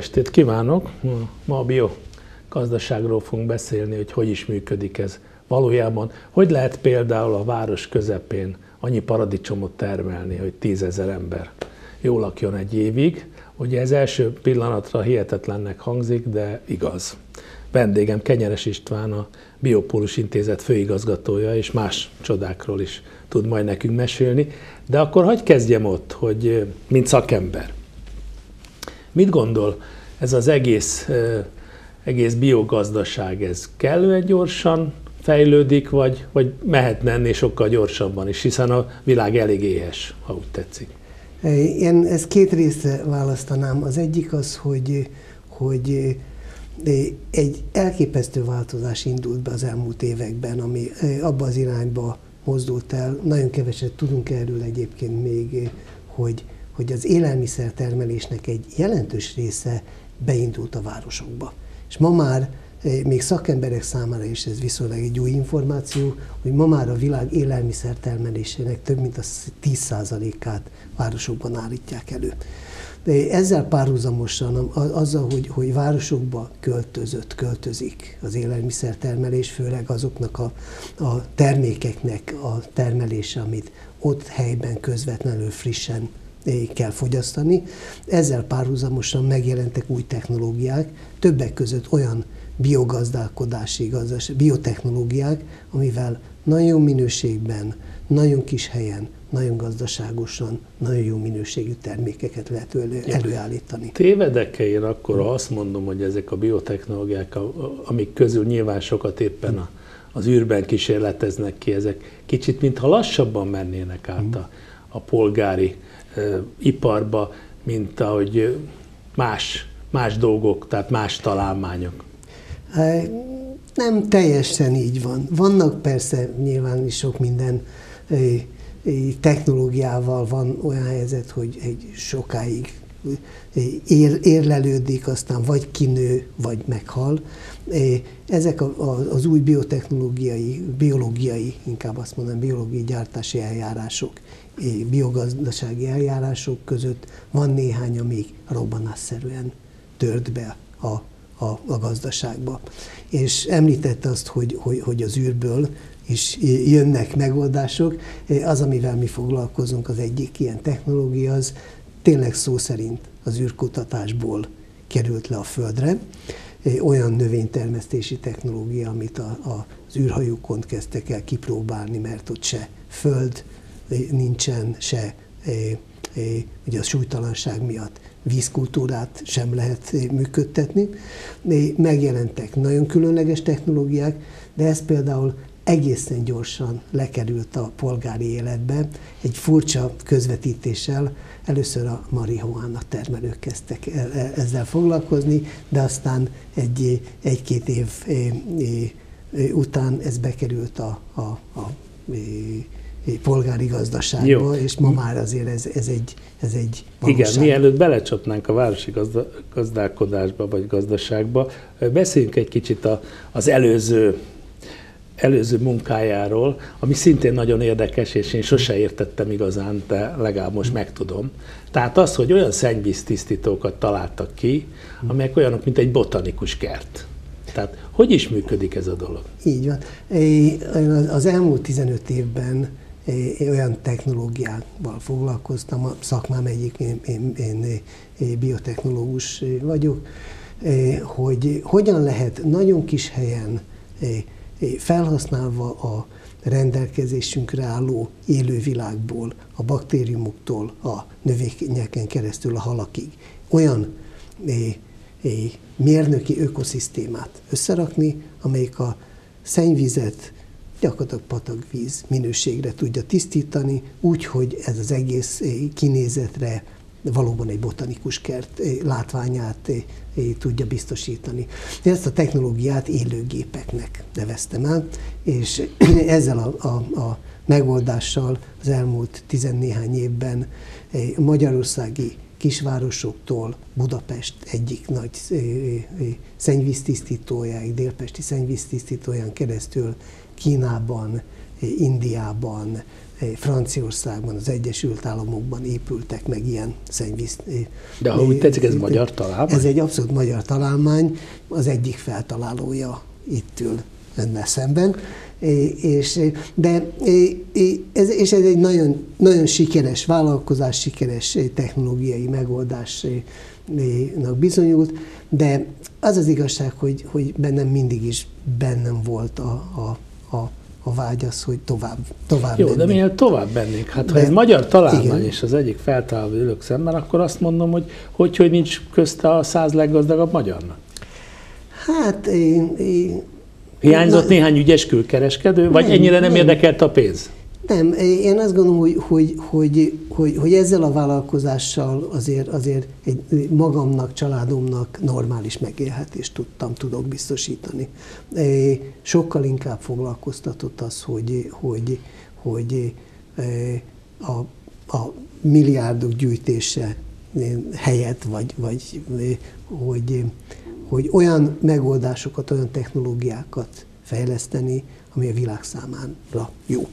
Estét kívánok! Ma a biogazdaságról fogunk beszélni, hogy hogy is működik ez valójában. Hogy lehet például a város közepén annyi paradicsomot termelni, hogy tízezer ember jól lakjon egy évig. Ugye ez első pillanatra hihetetlennek hangzik, de igaz. Vendégem Kenyeres István, a Biopólus Intézet főigazgatója, és más csodákról is tud majd nekünk mesélni. De akkor hagyj kezdjem ott, hogy mint szakember, Mit gondol ez az egész, egész biogazdaság, ez kellően gyorsan fejlődik, vagy, vagy mehetne ennél sokkal gyorsabban is, hiszen a világ elég éhes, ha úgy tetszik. Én ezt két részre választanám. Az egyik az, hogy, hogy egy elképesztő változás indult be az elmúlt években, ami abba az irányba mozdult el. Nagyon keveset tudunk erről egyébként még, hogy hogy az élelmiszertermelésnek egy jelentős része beindult a városokba. És ma már eh, még szakemberek számára is ez viszonylag egy új információ, hogy ma már a világ élelmiszertermelésének több mint a 10%-át városokban állítják elő. De ezzel párhuzamosan azzal, hogy, hogy városokba költözött, költözik az élelmiszertermelés, főleg azoknak a, a termékeknek a termelése, amit ott helyben közvetlenül frissen kell fogyasztani. Ezzel párhuzamosan megjelentek új technológiák, többek között olyan biogazdálkodási, gazdas, biotechnológiák, amivel nagyon minőségben, nagyon kis helyen, nagyon gazdaságosan, nagyon jó minőségű termékeket lehet elő, előállítani. Tévedek-e én akkor, ha azt mondom, hogy ezek a biotechnológiák, amik közül nyilván sokat éppen a, az űrben kísérleteznek ki, ezek kicsit mintha lassabban mennének át a, a polgári iparba, mint ahogy más, más dolgok, tehát más találmányok? Nem teljesen így van. Vannak persze nyilván is sok minden technológiával van olyan helyzet, hogy egy sokáig ér, érlelődik, aztán vagy kinő, vagy meghal. Ezek az új biotechnológiai, biológiai, inkább azt mondom, biológiai gyártási eljárások biogazdasági eljárások között van néhány, ami robbanásszerűen tört be a, a, a gazdaságba. És említette azt, hogy, hogy, hogy az űrből is jönnek megoldások. Az, amivel mi foglalkozunk, az egyik ilyen technológia, az tényleg szó szerint az űrkutatásból került le a Földre. Olyan növénytermesztési technológia, amit a, a, az űrhajókon kezdtek el kipróbálni, mert ott se föld nincsen se ugye a súlytalanság miatt vízkultúrát sem lehet működtetni. Megjelentek nagyon különleges technológiák, de ez például egészen gyorsan lekerült a polgári életbe. Egy furcsa közvetítéssel először a marihuana termelők kezdtek ezzel foglalkozni, de aztán egy, egy-két év után ez bekerült a, a, a polgári gazdaságba, Jó. és ma már azért ez, ez egy, ez egy valóság. Igen, mielőtt belecsapnánk a városi gazda, gazdálkodásba vagy gazdaságba, beszéljünk egy kicsit a, az előző előző munkájáról, ami szintén nagyon érdekes, és én sose értettem igazán, de legalább most megtudom. Tehát az, hogy olyan szennyvíztisztítókat találtak ki, amelyek olyanok, mint egy botanikus kert. Tehát hogy is működik ez a dolog? Így van. Az elmúlt 15 évben olyan technológiával foglalkoztam, a szakmám egyik, én, én, én, biotechnológus vagyok, hogy hogyan lehet nagyon kis helyen felhasználva a rendelkezésünkre álló élővilágból, a baktériumoktól, a növényeken keresztül a halakig. Olyan mérnöki ökoszisztémát összerakni, amelyik a szennyvizet, gyakorlatilag patagvíz minőségre tudja tisztítani, úgy, hogy ez az egész kinézetre valóban egy botanikus kert eh, látványát eh, tudja biztosítani. Ezt a technológiát élőgépeknek neveztem el, és ezzel a, a, a megoldással az elmúlt tizennéhány évben magyarországi kisvárosoktól Budapest egyik nagy szennyvíztisztítójáig, délpesti szennyvíztisztítóján keresztül Kínában, Indiában, Franciaországban, az Egyesült Államokban épültek meg ilyen szennyvíz. De ha úgy tetszik, ez magyar találmány? Ez egy abszolút magyar találmány, az egyik feltalálója itt ül önnel szemben. És, de ez, és ez egy nagyon, nagyon sikeres vállalkozás, sikeres technológiai megoldásnak bizonyult, de az az igazság, hogy, hogy bennem mindig is bennem volt a, a, a a vágy az, hogy tovább, tovább Jó, menni. de miért tovább mennénk? Hát ha ez magyar találmány, igen. és az egyik feltaláló ülök szemben, akkor azt mondom, hogy hogy, hogy nincs közte a száz leggazdagabb magyarnak? Hát én, én Hiányzott na, néhány ügyes külkereskedő, vagy nem, ennyire nem, nem érdekelt a pénz? Nem, én azt gondolom, hogy, hogy, hogy, hogy, hogy ezzel a vállalkozással azért, azért egy magamnak, családomnak normális megélhetést tudtam, tudok biztosítani. Sokkal inkább foglalkoztatott az, hogy, hogy, hogy a, a milliárdok gyűjtése helyett, vagy, vagy hogy, hogy olyan megoldásokat, olyan technológiákat fejleszteni, ami a világ számára jó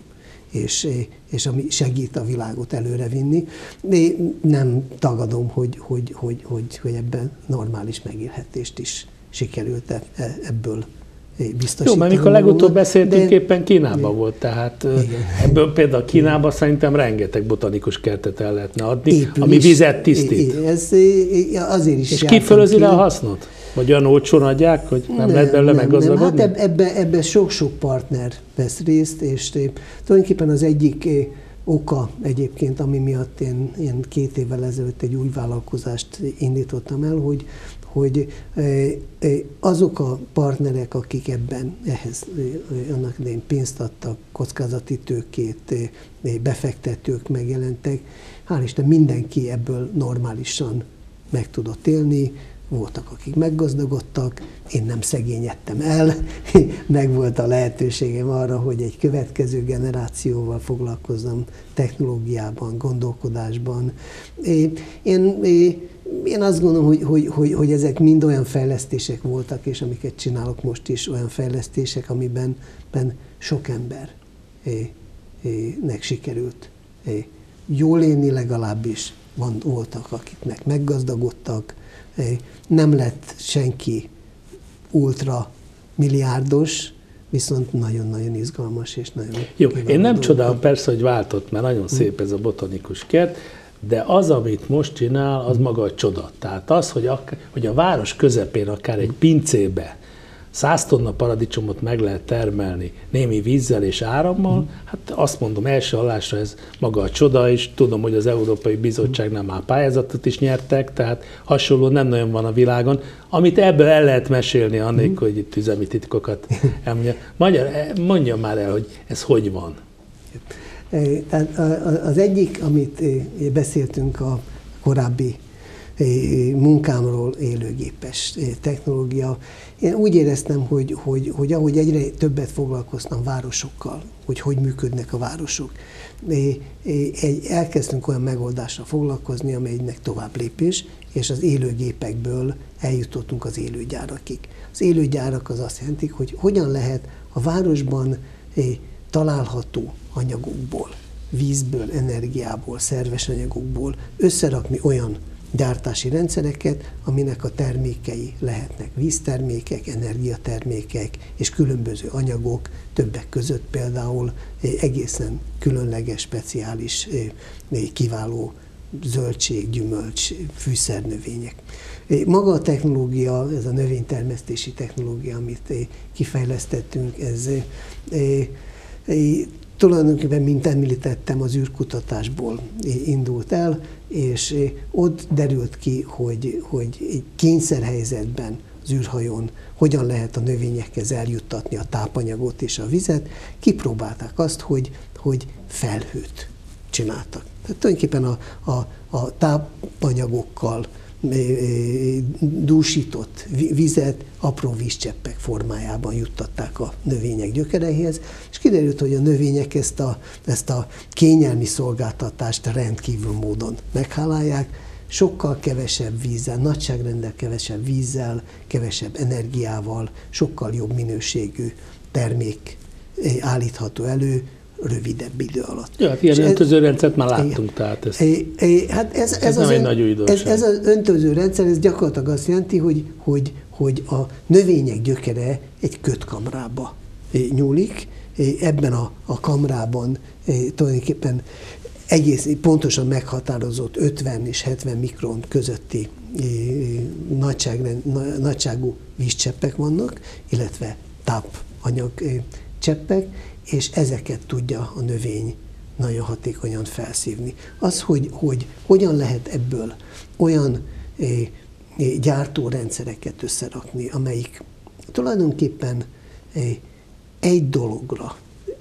és, és ami segít a világot előrevinni. Én nem tagadom, hogy, hogy, hogy, hogy, hogy ebben normális megélhetést is sikerült e, e, ebből biztosítani. Jó, mert mikor legutóbb beszéltünk, de... éppen Kínában volt, tehát Igen. ebből például Kínában szerintem rengeteg botanikus kertet el lehetne adni, Épülés, ami vizet tisztít. Ez azért is És ki fölözi le a hasznot? Vagy olyan olcsón adják, hogy nem, nem lehet belőle meggazdagodni? Hát ebbe, ebbe sok-sok partner vesz részt, és tulajdonképpen az egyik eh, oka egyébként, ami miatt én, én két évvel ezelőtt egy új vállalkozást indítottam el, hogy, hogy eh, eh, azok a partnerek, akik ebben ehhez annak idején pénzt adtak, kockázati tőkét, befektetők megjelentek, hál' Isten mindenki ebből normálisan meg tudott élni, voltak, akik meggazdagodtak, én nem szegényedtem el, meg volt a lehetőségem arra, hogy egy következő generációval foglalkozzam technológiában, gondolkodásban. Én, én, én azt gondolom, hogy, hogy, hogy, hogy ezek mind olyan fejlesztések voltak, és amiket csinálok most is, olyan fejlesztések, amiben ben sok embernek sikerült jól élni legalábbis, van, voltak, akiknek meggazdagodtak, nem lett senki ultra milliárdos, viszont nagyon-nagyon izgalmas és nagyon Jó, én nem csodálom persze, hogy váltott, mert nagyon szép ez a botanikus kert, de az, amit most csinál, az maga a csoda. Tehát az, hogy a, hogy a város közepén, akár egy pincébe 100 tonna paradicsomot meg lehet termelni némi vízzel és árammal, mm. hát azt mondom, első hallásra ez maga a csoda, és tudom, hogy az Európai Bizottságnál már pályázatot is nyertek, tehát hasonló nem nagyon van a világon, amit ebből el lehet mesélni, annélkül, mm. hogy itt üzemi titkokat elmondja. Magyar, mondja már el, hogy ez hogy van. Tehát az egyik, amit beszéltünk a korábbi munkámról élőgépes technológia. Én úgy éreztem, hogy, hogy, hogy ahogy egyre többet foglalkoztam városokkal, hogy hogy működnek a városok, elkezdtünk olyan megoldásra foglalkozni, amelynek tovább lépés, és az élőgépekből eljutottunk az élőgyárakig. Az élőgyárak az azt jelentik, hogy hogyan lehet a városban található anyagokból, vízből, energiából, szerves anyagokból összerakni olyan gyártási rendszereket, aminek a termékei lehetnek víztermékek, energiatermékek és különböző anyagok, többek között például egészen különleges, speciális, kiváló zöldség, gyümölcs, fűszernövények. Maga a technológia, ez a növénytermesztési technológia, amit kifejlesztettünk, ez tulajdonképpen, mint említettem, az űrkutatásból indult el, és ott derült ki, hogy, hogy egy kényszerhelyzetben az űrhajón hogyan lehet a növényekhez eljuttatni a tápanyagot és a vizet. Kipróbálták azt, hogy, hogy felhőt csináltak. Tehát tulajdonképpen a, a, a tápanyagokkal dúsított vizet apró vízcseppek formájában juttatták a növények gyökereihez, és kiderült, hogy a növények ezt a, ezt a kényelmi szolgáltatást rendkívül módon meghálálják, sokkal kevesebb vízzel, nagyságrendel kevesebb vízzel, kevesebb energiával, sokkal jobb minőségű termék állítható elő, rövidebb idő alatt. Ja, hát ilyen öntözőrendszert már láttunk, tehát ez, hát ez, ez, ez az nem egy nagy újdonság. Ez, ez az öntöző rendszer, ez gyakorlatilag azt jelenti, hogy, hogy, hogy a növények gyökere egy kötkamrába nyúlik, ebben a, a kamrában tulajdonképpen egész pontosan meghatározott 50 és 70 mikron közötti nagyságú vízcseppek vannak, illetve tápanyag cseppek, és ezeket tudja a növény nagyon hatékonyan felszívni. Az, hogy, hogy hogyan lehet ebből olyan gyártórendszereket összerakni, amelyik tulajdonképpen egy dologra,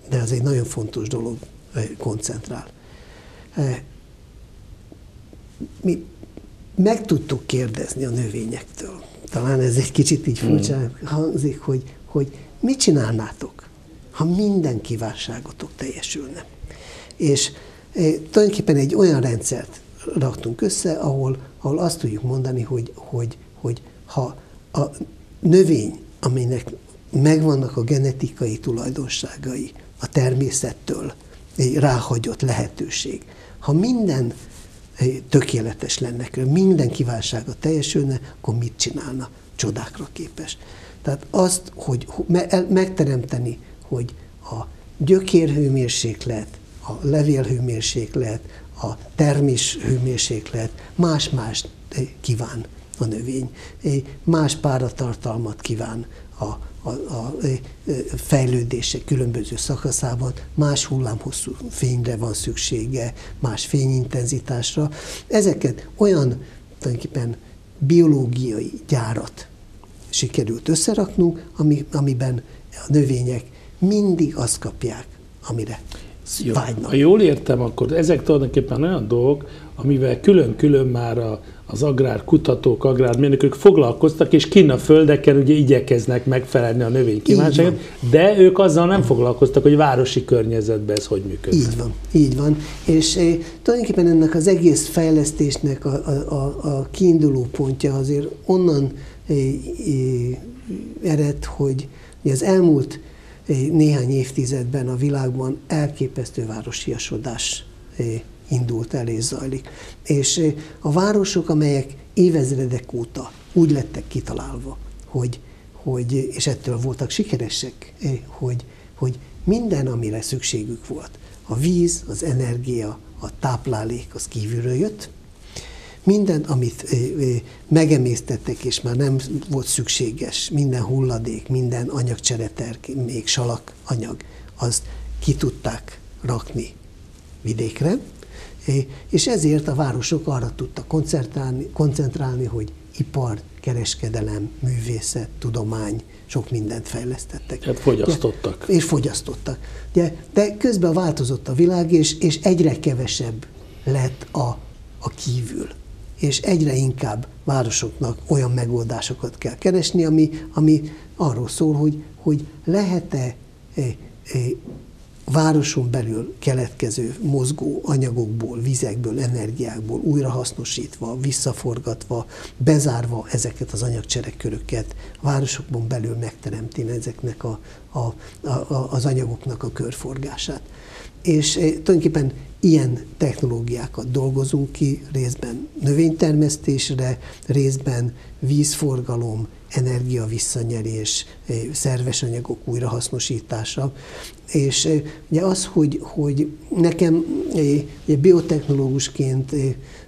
de ez egy nagyon fontos dolog, koncentrál. Mi meg tudtuk kérdezni a növényektől, talán ez egy kicsit így furcsa mm. hangzik, hogy, hogy mit csinálnátok, ha minden kívánságotok teljesülne. És e, tulajdonképpen egy olyan rendszert raktunk össze, ahol, ahol azt tudjuk mondani, hogy, hogy, hogy ha a növény, aminek megvannak a genetikai tulajdonságai a természettől, egy ráhagyott lehetőség, ha minden tökéletes lenne, minden kívánsága teljesülne, akkor mit csinálna? Csodákra képes. Tehát azt, hogy megteremteni, hogy a gyökérhőmérséklet, a levélhőmérséklet, a terméshőmérséklet más-más kíván a növény, más páratartalmat kíván a a, a fejlődése különböző szakaszában, más hullámhosszú fényre van szüksége, más fényintenzitásra. Ezeket olyan tulajdonképpen biológiai gyárat sikerült összeraknunk, ami, amiben a növények mindig azt kapják, amire Jó. vágynak. Ha jól értem, akkor ezek tulajdonképpen olyan dolgok, amivel külön-külön már a az agrárkutatók, agrármérnökök foglalkoztak, és kinn a földeken ugye igyekeznek megfelelni a növény kívánságot, de ők azzal nem foglalkoztak, hogy városi környezetben ez hogy működik. Így van, így van. És eh, tulajdonképpen ennek az egész fejlesztésnek a, a, a, a kiinduló pontja azért onnan eh, eh, ered, hogy az elmúlt néhány évtizedben a világban elképesztő városiasodás eh, indult el és zajlik. És a városok, amelyek évezredek óta úgy lettek kitalálva, hogy, hogy és ettől voltak sikeresek, hogy, hogy minden, amire szükségük volt, a víz, az energia, a táplálék, az kívülről jött, minden, amit megemésztettek, és már nem volt szükséges, minden hulladék, minden anyagcseretermék, salak anyag, azt ki tudták rakni vidékre, és ezért a városok arra tudtak koncentrálni, koncentrálni hogy ipar, kereskedelem, művészet, tudomány, sok mindent fejlesztettek. Hát fogyasztottak. Ja, és fogyasztottak. Ugye, de közben változott a világ, és, és egyre kevesebb lett a, a kívül. És egyre inkább városoknak olyan megoldásokat kell keresni, ami, ami arról szól, hogy, hogy lehet-e e, e, városon belül keletkező mozgó anyagokból, vizekből, energiákból újrahasznosítva, visszaforgatva, bezárva ezeket az anyagcsereköröket, városokban belül megteremteni ezeknek a, a, a, az anyagoknak a körforgását. És eh, tulajdonképpen ilyen technológiákat dolgozunk ki, részben növénytermesztésre, részben vízforgalom, energia visszanyerés, eh, szerves anyagok újrahasznosítása. És eh, ugye az, hogy, hogy nekem ugye biotechnológusként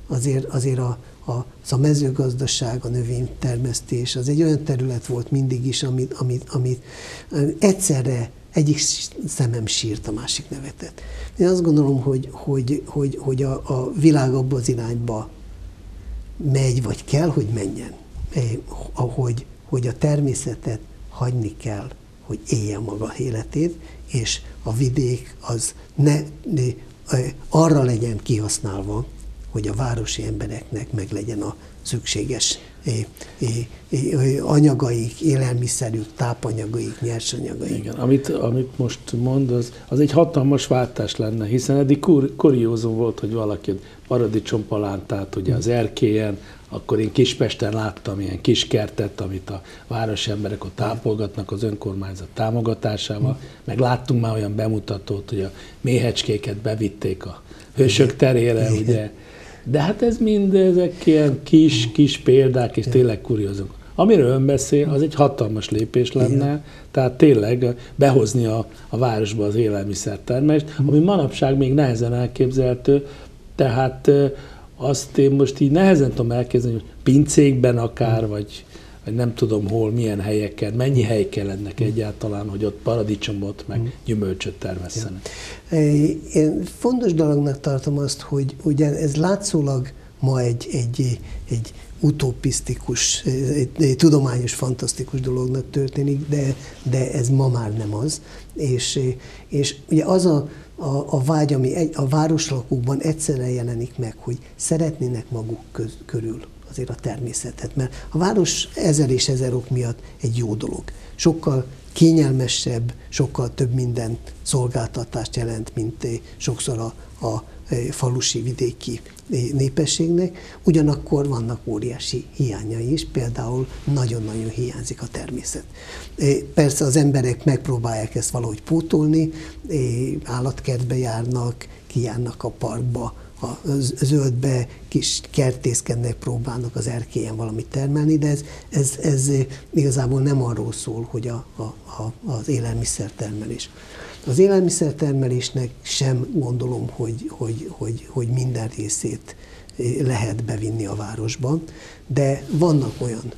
azért, azért a, a, a mezőgazdaság, a növénytermesztés, az egy olyan terület volt mindig is, amit, amit, amit egyszerre egyik szemem sírt, a másik nevetett. Én azt gondolom, hogy, hogy, hogy, hogy a, a világ abba az irányba megy, vagy kell, hogy menjen, ahogy hogy a természetet hagyni kell, hogy élje maga életét, és a vidék az ne, ne arra legyen kihasználva, hogy a városi embereknek meg legyen a szükséges anyagaik, élelmiszerük, tápanyagaik, nyersanyagaik. Igen, amit, amit most mond, az, az egy hatalmas váltás lenne, hiszen eddig kur, kuriózum volt, hogy valaki paradicsompalántát ugye az erkélyen, akkor én Kispesten láttam ilyen kis kertet, amit a városi emberek ott tápolgatnak az önkormányzat támogatásával, meg láttunk már olyan bemutatót, hogy a méhecskéket bevitték a hősök terére, ugye. De hát ez mind ezek ilyen kis, kis példák, és tényleg kuriózunk. Amiről ön beszél, az egy hatalmas lépés lenne, Igen. tehát tényleg behozni a, a városba az élelmiszertermést, ami manapság még nehezen elképzelhető, tehát azt én most így nehezen tudom elképzelni, hogy pincékben akár, vagy, vagy nem tudom hol, milyen helyeken, mennyi hely kell ennek egyáltalán, hogy ott paradicsomot, meg hmm. gyümölcsöt termesszenek. Én fontos dolognak tartom azt, hogy ugye ez látszólag ma egy, egy, egy utopisztikus, tudományos, fantasztikus dolognak történik, de, de ez ma már nem az. És, és ugye az a, a, a vágy, ami egy, a városlakókban egyszerre jelenik meg, hogy szeretnének maguk köz, körül azért a természetet, mert a város ezer és ezer ok miatt egy jó dolog. Sokkal kényelmesebb, sokkal több minden szolgáltatást jelent, mint sokszor a, a falusi, vidéki népességnek, ugyanakkor vannak óriási hiányai is, például nagyon-nagyon hiányzik a természet. Persze az emberek megpróbálják ezt valahogy pótolni, állatkertbe járnak, kijárnak a parkba, a zöldbe kis kertészkednek, próbálnak az erkélyen valamit termelni, de ez, ez, ez igazából nem arról szól, hogy a, a, a, az élelmiszertermelés. Az élelmiszertermelésnek sem gondolom, hogy, hogy, hogy, hogy minden részét lehet bevinni a városban, de vannak olyan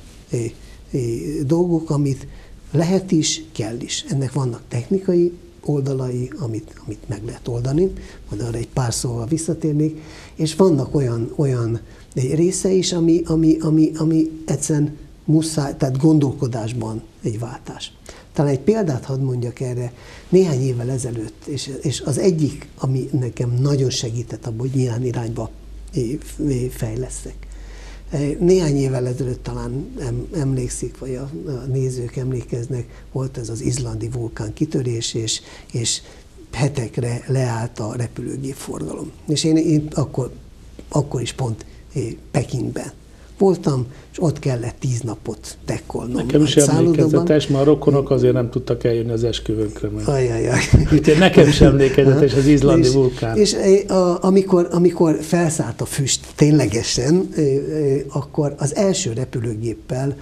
dolgok, amit lehet is, kell is. Ennek vannak technikai oldalai, amit, amit meg lehet oldani, majd arra egy pár szóval visszatérnék, és vannak olyan, olyan része is, ami, ami, ami, ami egyszerűen muszáj, tehát gondolkodásban egy váltás. Talán egy példát hadd mondjak erre. Néhány évvel ezelőtt, és, és az egyik, ami nekem nagyon segített abban, hogy milyen irányba fejlesztek. Néhány évvel ezelőtt talán emlékszik, vagy a, nézők emlékeznek, volt ez az izlandi vulkán kitörés, és, és hetekre leállt a repülőgép forgalom. És én, én akkor, akkor is pont Pekingben voltam, és ott kellett tíz napot dekkolnom. Nekem is emlékezetes, mert a rokonok azért nem tudtak eljönni az esküvőnkre. Mert... Ajajaj. Úgyhogy nekem is emlékezetes az izlandi és, vulkán. És eh, a, amikor, amikor felszállt a füst ténylegesen, eh, eh, akkor az első repülőgéppel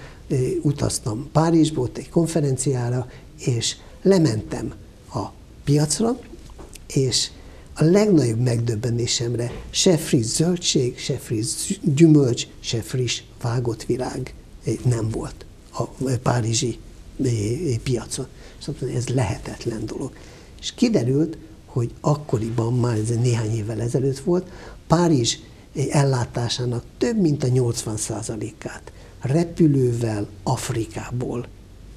utaztam Párizsba, ott egy konferenciára, és lementem a piacra, és a legnagyobb megdöbbenésemre se friss zöldség, se friss gyümölcs, se friss vágott virág nem volt a párizsi piacon. És mondtam, ez lehetetlen dolog. És kiderült, hogy akkoriban, már ez néhány évvel ezelőtt volt, Párizs ellátásának több mint a 80%-át repülővel Afrikából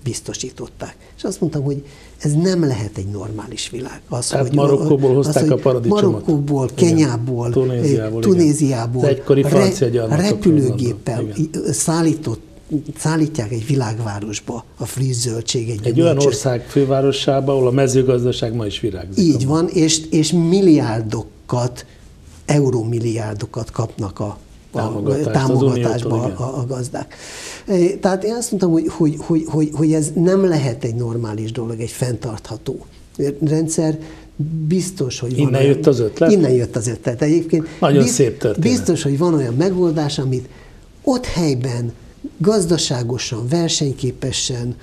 biztosították. És azt mondtam, hogy ez nem lehet egy normális világ. Az, Tehát hogy Marokkóból hozták az, a paradicsomot. Marokkóból, Kenyából, Tunéziából, Tunéziából egykori francia re, repülőgéppel szállított szállítják egy világvárosba a friss zöldség. Egy, egy olyan ország fővárosába, ahol a mezőgazdaság ma is virágzik. Így van, és, és milliárdokat, eurómilliárdokat kapnak a, támogatást, támogatásba a, a gazdák. Tehát én azt mondtam, hogy, hogy, hogy, hogy, hogy ez nem lehet egy normális dolog, egy fenntartható rendszer, biztos, hogy innen van Innen jött az ötlet? Innen jött az ötlet. Egyébként Nagyon biz, szép történet. Biztos, hogy van olyan megoldás, amit ott helyben gazdaságosan, versenyképesen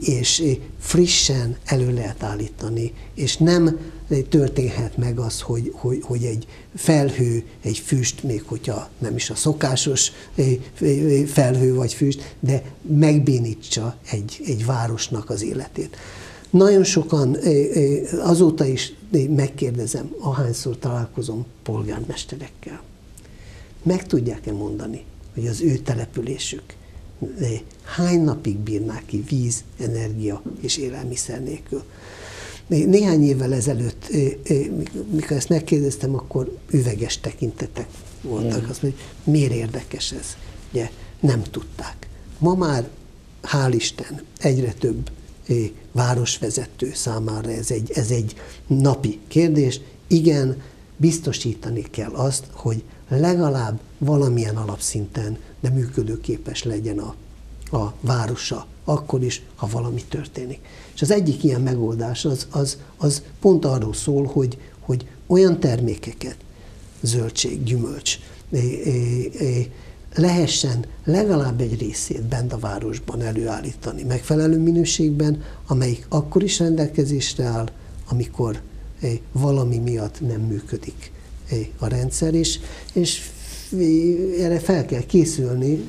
és frissen elő lehet állítani, és nem történhet meg az, hogy, hogy, hogy egy felhő, egy füst, még hogyha nem is a szokásos felhő vagy füst, de megbénítsa egy, egy városnak az életét. Nagyon sokan azóta is megkérdezem, ahányszor találkozom polgármesterekkel. Meg tudják-e mondani, hogy az ő településük hány napig bírnák ki víz, energia és élelmiszer nélkül? Néhány évvel ezelőtt, mikor ezt megkérdeztem, akkor üveges tekintetek voltak. Azt mondja, miért érdekes ez? Ugye, nem tudták. Ma már, hál' Isten, egyre több városvezető számára ez egy, ez egy napi kérdés. Igen, biztosítani kell azt, hogy legalább valamilyen alapszinten de működőképes legyen a, a városa, akkor is, ha valami történik. És az egyik ilyen megoldás az, az, az pont arról szól, hogy, hogy olyan termékeket, zöldség, gyümölcs, lehessen legalább egy részét bent a városban előállítani megfelelő minőségben, amelyik akkor is rendelkezésre áll, amikor valami miatt nem működik a rendszer, és, és erre fel kell készülni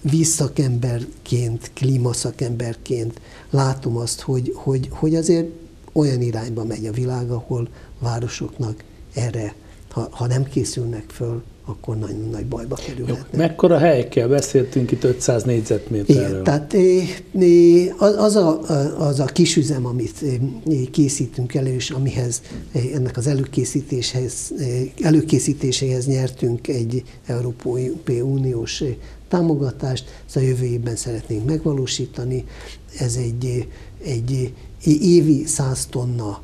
vízszakemberként, klímaszakemberként látom azt, hogy, hogy, hogy azért olyan irányba megy a világ, ahol városoknak erre, ha, ha nem készülnek föl, akkor nagyon nagy bajba kerülhetnek. Jó, mekkora helyekkel beszéltünk itt 500 négyzetméterről? Igen, tehát az a, az a kisüzem, amit készítünk elő, és amihez ennek az előkészítéshez, előkészítéséhez nyertünk egy Európai Uniós támogatást, ezt a jövő évben szeretnénk megvalósítani. Ez egy, egy évi 100 tonna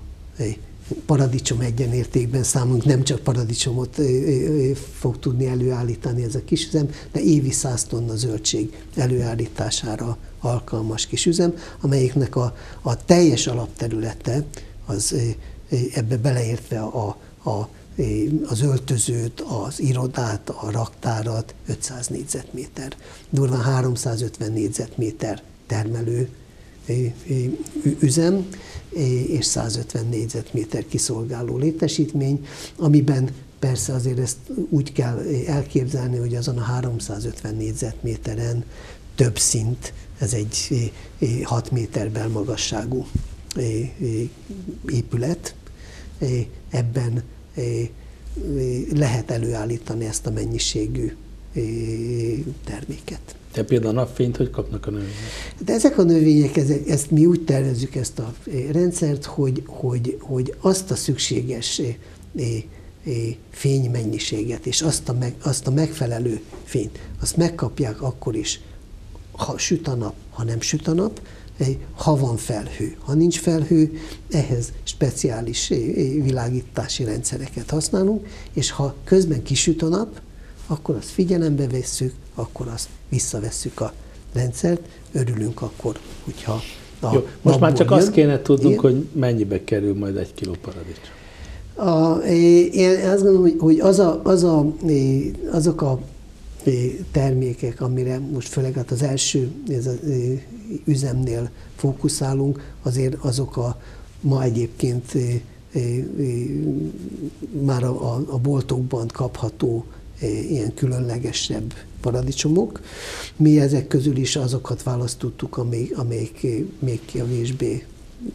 paradicsom egyenértékben számunk nem csak paradicsomot fog tudni előállítani ez a kisüzem, de évi 100 tonna zöldség előállítására alkalmas kisüzem, amelyiknek a, a teljes alapterülete az ebbe beleértve a, a az öltözőt, az irodát, a raktárat 500 négyzetméter. Durván 350 négyzetméter termelő üzem és 150 négyzetméter kiszolgáló létesítmény, amiben persze azért ezt úgy kell elképzelni, hogy azon a 350 négyzetméteren több szint, ez egy 6 méter belmagasságú épület, ebben lehet előállítani ezt a mennyiségű terméket. De például a napfényt hogy kapnak a növények? De ezek a növények, ezek, ezt mi úgy tervezzük ezt a rendszert, hogy, hogy, hogy azt a szükséges fénymennyiséget és azt a, meg, azt a megfelelő fényt, azt megkapják akkor is, ha süt a nap, ha nem süt a nap, ha van felhő. Ha nincs felhő, ehhez speciális világítási rendszereket használunk, és ha közben kisüt a nap, akkor azt figyelembe vesszük, akkor azt visszavesszük a rendszert, örülünk akkor, hogyha a Jó, most már csak jön. azt kéne tudnunk, Igen? hogy mennyibe kerül majd egy kiló paradicsom. A, én azt gondolom, hogy, hogy az a, az a, azok a termékek, amire most főleg hát az első ez az üzemnél fókuszálunk, azért azok a ma egyébként már a, a, a boltokban kapható ilyen különlegesebb paradicsomok. Mi ezek közül is azokat választottuk, amelyik, amelyik még kevésbé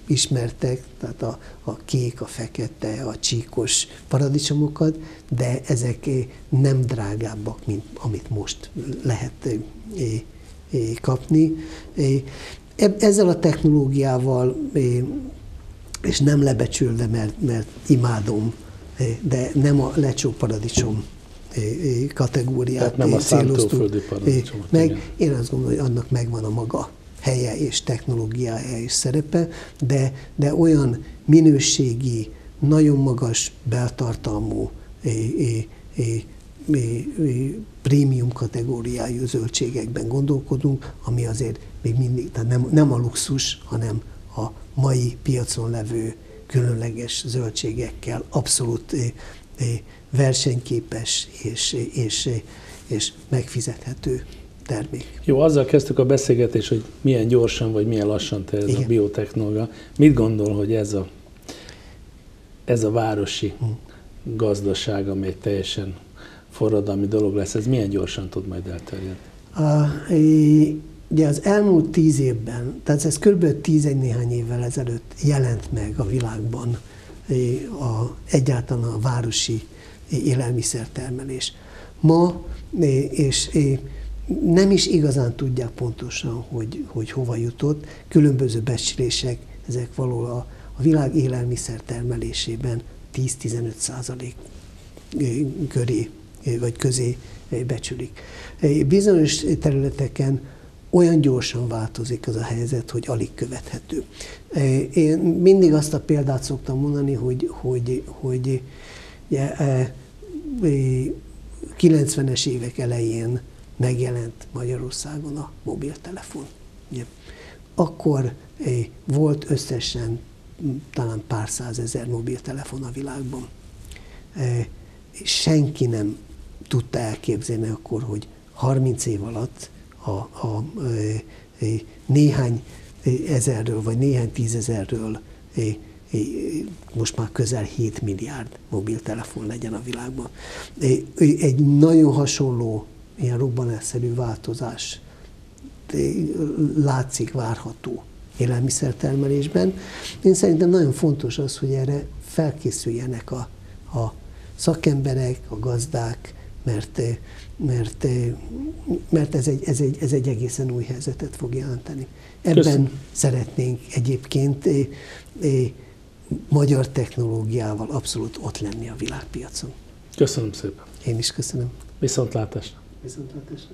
ismertek, tehát a, a kék, a fekete, a csíkos paradicsomokat, de ezek nem drágábbak, mint amit most lehet kapni. Ezzel a technológiával, és nem lebecsülve, mert, mert imádom, de nem a lecsó paradicsom kategóriát Tehát nem szántóföldi paradicsomot. Meg igen. én azt gondolom, hogy annak megvan a maga helye és technológiája és szerepe, de, de olyan minőségi, nagyon magas beltartalmú é, é, é, prémium kategóriájú zöldségekben gondolkodunk, ami azért még mindig, tehát nem, nem a luxus, hanem a mai piacon levő különleges zöldségekkel abszolút versenyképes és, és, és megfizethető termék. Jó, azzal kezdtük a beszélgetést, hogy milyen gyorsan vagy milyen lassan terjed a biotechnológia. Mit gondol, hogy ez a, ez a városi hmm. gazdaság, amely teljesen forradalmi dolog lesz, ez milyen gyorsan tud majd elterjedni? A, ugye az elmúlt tíz évben, tehát ez kb. tíz néhány évvel ezelőtt jelent meg a világban a, egyáltalán a városi élelmiszertermelés. Ma, és nem is igazán tudják pontosan, hogy, hogy hova jutott, különböző becslések, ezek való a, a világ élelmiszer termelésében 10-15 százalék köré vagy közé becsülik. Bizonyos területeken olyan gyorsan változik az a helyzet, hogy alig követhető. Én mindig azt a példát szoktam mondani, hogy, hogy, hogy ugye, 90-es évek elején megjelent Magyarországon a mobiltelefon. Ugye, akkor volt összesen talán pár százezer mobiltelefon a világban. Senki nem tudta elképzelni akkor, hogy 30 év alatt a, a, a néhány ezerről, vagy néhány tízezerről most már közel 7 milliárd mobiltelefon legyen a világban. Egy nagyon hasonló, ilyen robbanásszerű változás látszik, várható élelmiszertermelésben. Én szerintem nagyon fontos az, hogy erre felkészüljenek a, a szakemberek, a gazdák, mert, mert, mert ez, egy, ez, egy, ez egy egészen új helyzetet fog jelenteni. Ebben Köszönöm. szeretnénk egyébként eh, eh, magyar technológiával abszolút ott lenni a világpiacon. Köszönöm szépen. Én is köszönöm. Viszontlátásra. Viszontlátásra.